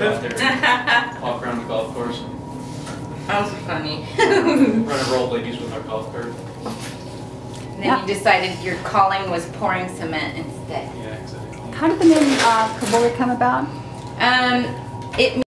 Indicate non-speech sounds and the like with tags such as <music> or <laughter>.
out there, <laughs> walk around the golf course, That was funny. <laughs> run and roll ladies with our golf cart. And then you decided your calling was pouring cement instead. Yeah, exactly. How did the name uh, Kabuli come about? Um, it